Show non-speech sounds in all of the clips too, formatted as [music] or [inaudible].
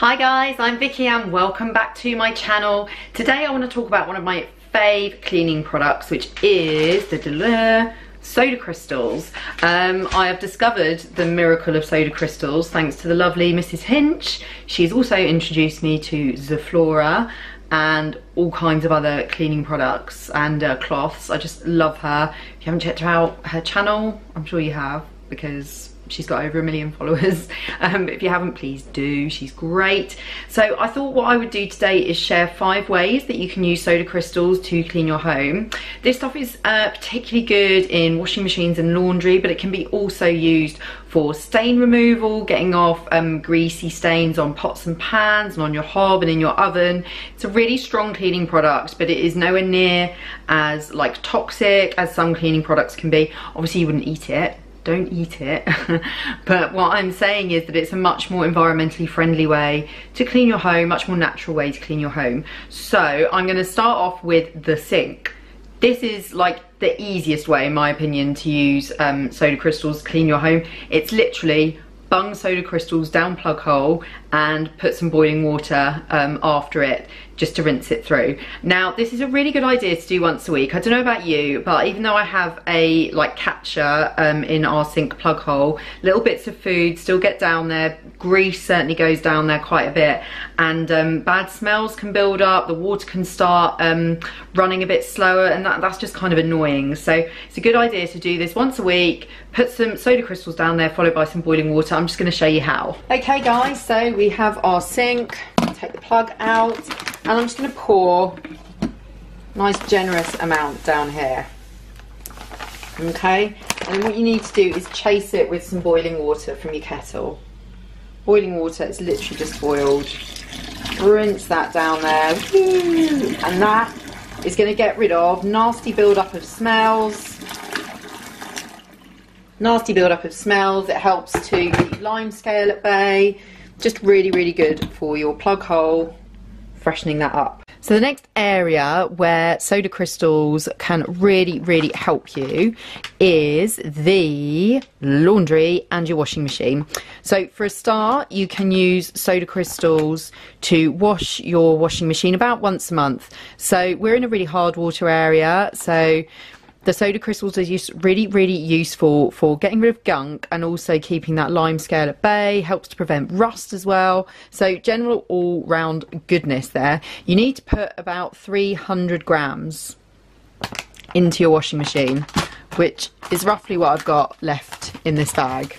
Hi guys, I'm Vicky and welcome back to my channel. Today I want to talk about one of my fave cleaning products which is the soda crystals. Um, I have discovered the miracle of soda crystals thanks to the lovely Mrs. Hinch. She's also introduced me to Zoflora and all kinds of other cleaning products and uh, cloths. I just love her. If you haven't checked out her channel, I'm sure you have because she's got over a million followers. [laughs] Um, if you haven't please do. She's great. So I thought what I would do today is share five ways that you can use soda crystals to clean your home. This stuff is uh, particularly good in washing machines and laundry but it can be also used for stain removal getting off um, greasy stains on pots and pans and on your hob and in your oven. It's a really strong cleaning product but it is nowhere near as like toxic as some cleaning products can be. Obviously you wouldn't eat it don't eat it. [laughs] But what I'm saying is that it's a much more environmentally friendly way to clean your home much more natural way to clean your home. So I'm going to start off with the sink. This is like the easiest way in my opinion to use um, soda crystals to clean your home. It's literally bung soda crystals down plug hole and put some boiling water um, after it just to rinse it through. Now this is a really good idea to do once a week. I don't know about you but even though I have a like catcher um, in our sink plug hole, little bits of food still get down there, grease certainly goes down there quite a bit and um, bad smells can build up, the water can start um, running a bit slower and that, that's just kind of annoying. So it's a good idea to do this once a week, put some soda crystals down there followed by some boiling water. I'm just going to show you how. Okay guys, so we have our sink, take the plug out, and I'm just going to pour nice generous amount down here. Okay, and what you need to do is chase it with some boiling water from your kettle. Boiling water is literally just boiled. Rinse that down there, and that is going to get rid of nasty build-up of smells, nasty build-up of smells. It helps to keep lime scale at bay. Just really, really good for your plug hole, freshening that up. So the next area where soda crystals can really, really help you is the laundry and your washing machine. So for a start, you can use soda crystals to wash your washing machine about once a month. So we're in a really hard water area, so the soda crystals are use, really, really useful for getting rid of gunk and also keeping that lime scale at bay, helps to prevent rust as well. So general all round goodness there. You need to put about 300 grams into your washing machine, which is roughly what I've got left in this bag.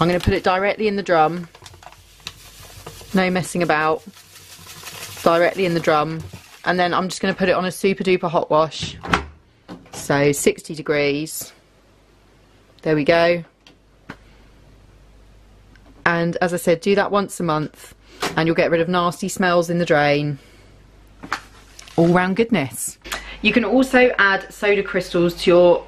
I'm going to put it directly in the drum. No messing about. Directly in the drum. And then I'm just going to put it on a super duper hot wash so 60 degrees. There we go. And as I said do that once a month and you'll get rid of nasty smells in the drain. All round goodness. You can also add soda crystals to your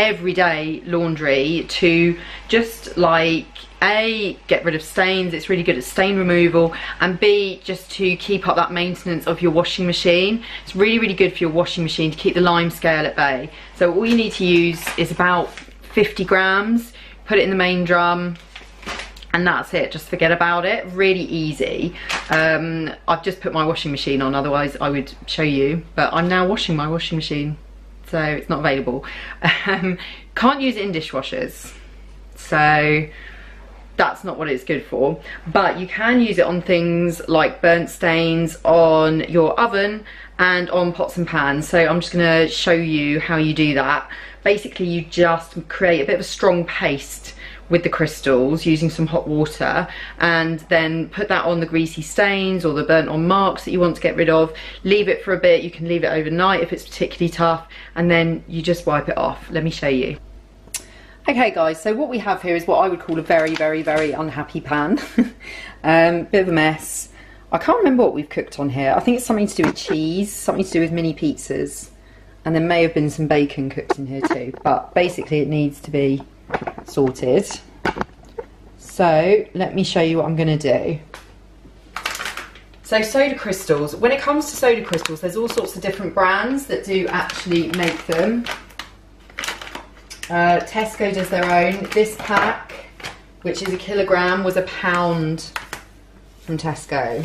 everyday laundry to just like a get rid of stains it's really good at stain removal and b just to keep up that maintenance of your washing machine. It's really really good for your washing machine to keep the lime scale at bay. So all you need to use is about 50 grams put it in the main drum and that's it. Just forget about it. Really easy. Um, I've just put my washing machine on otherwise I would show you but I'm now washing my washing machine so it's not available. Um, can't use it in dishwashers so that's not what it's good for. But you can use it on things like burnt stains on your oven and on pots and pans. So I'm just going to show you how you do that. Basically you just create a bit of a strong paste with the crystals using some hot water and then put that on the greasy stains or the burnt on marks that you want to get rid of leave it for a bit you can leave it overnight if it's particularly tough and then you just wipe it off let me show you Okay guys, so what we have here is what I would call a very, very, very unhappy pan. [laughs] um, bit of a mess. I can't remember what we've cooked on here. I think it's something to do with cheese, something to do with mini pizzas. And there may have been some bacon cooked in here too. But basically it needs to be sorted. So let me show you what I'm going to do. So soda crystals, when it comes to soda crystals, there's all sorts of different brands that do actually make them. Uh, Tesco does their own. This pack, which is a kilogram, was a pound from Tesco.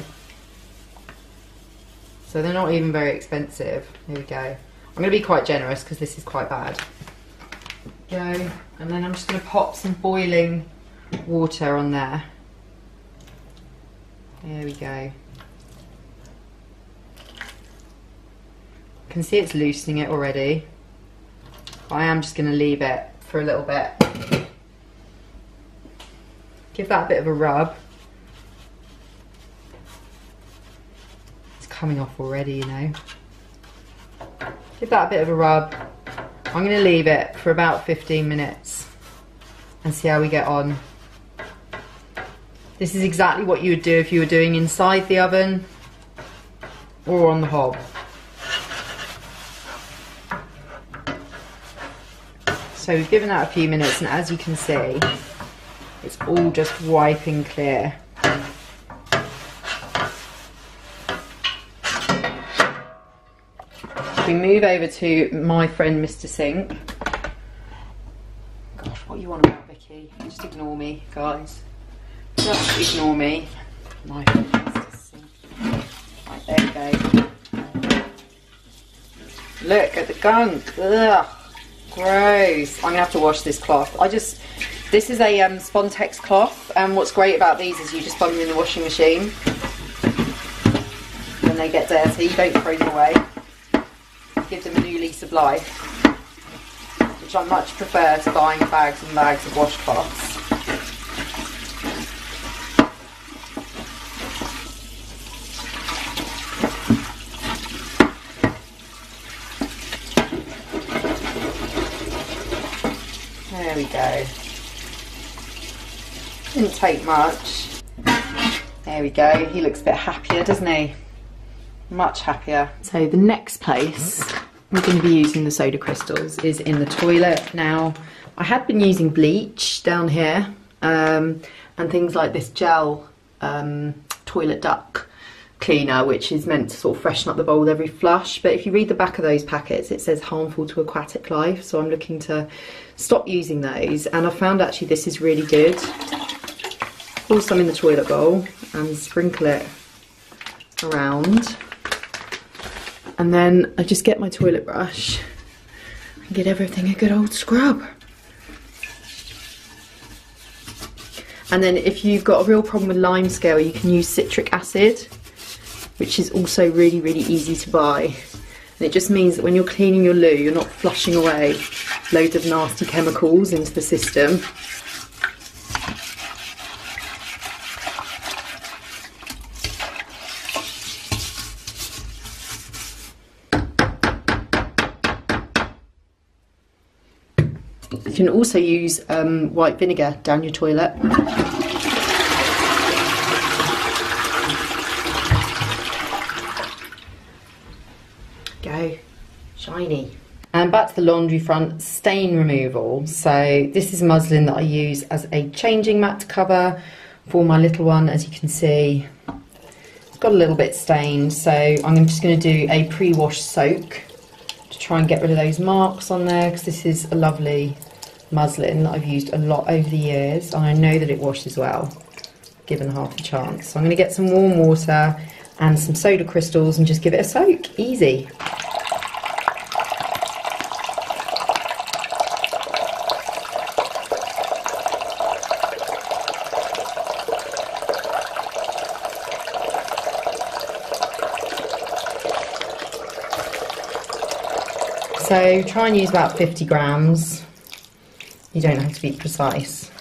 So they're not even very expensive. Here we go. I'm going to be quite generous because this is quite bad. Go. And then I'm just going to pop some boiling water on there. There we go. can see it's loosening it already. I am just going to leave it for a little bit. Give that a bit of a rub. It's coming off already, you know. Give that a bit of a rub. I'm going to leave it for about 15 minutes and see how we get on. This is exactly what you would do if you were doing inside the oven or on the hob. So we've given that a few minutes and as you can see, it's all just wiping clear. We move over to my friend Mr. Sink. Gosh, what you want about Vicky? Just ignore me, guys. Just ignore me. My friend Mr. Sink. Right, there we go. Look at the gunk. Ugh. Gross. I'm gonna have to wash this cloth. I just, this is a um, Spontex cloth, and what's great about these is you just put them in the washing machine. When they get dirty, you don't throw them away. Give them a new lease of life. Which I much prefer to buying bags and bags of washcloths. There we go. Didn't take much. There we go. He looks a bit happier, doesn't he? Much happier. So the next place we're going to be using the soda crystals is in the toilet. Now, I had been using bleach down here um, and things like this gel um, toilet duck cleaner which is meant to sort of freshen up the bowl with every flush but if you read the back of those packets it says harmful to aquatic life so I'm looking to stop using those and I found actually this is really good pour some in the toilet bowl and sprinkle it around and then I just get my toilet brush and get everything a good old scrub and then if you've got a real problem with lime scale you can use citric acid which is also really, really easy to buy. And it just means that when you're cleaning your loo, you're not flushing away loads of nasty chemicals into the system. Can also use um, white vinegar down your toilet. go. Shiny. And back to the laundry front, stain removal. So this is muslin that I use as a changing mat to cover for my little one, as you can see. It's got a little bit stained, so I'm just going to do a pre-wash soak to try and get rid of those marks on there, because this is a lovely muslin that I've used a lot over the years, and I know that it washes well, given half a chance. So I'm going to get some warm water and some soda crystals and just give it a soak. Easy. So try and use about 50 grams. You don't have to be precise.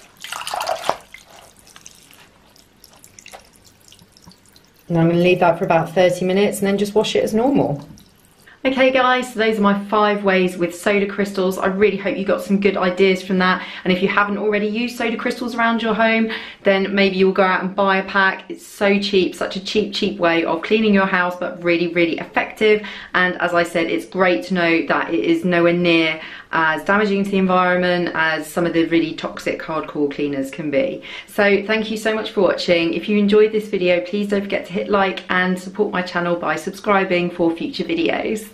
And I'm going to leave that for about 30 minutes and then just wash it as normal. Okay guys, so those are my five ways with soda crystals. I really hope you got some good ideas from that. And if you haven't already used soda crystals around your home, then maybe you'll go out and buy a pack. It's so cheap, such a cheap, cheap way of cleaning your house, but really, really effective. And as I said, it's great to know that it is nowhere near as damaging to the environment as some of the really toxic hardcore cleaners can be. So thank you so much for watching. If you enjoyed this video, please don't forget to hit like and support my channel by subscribing for future videos.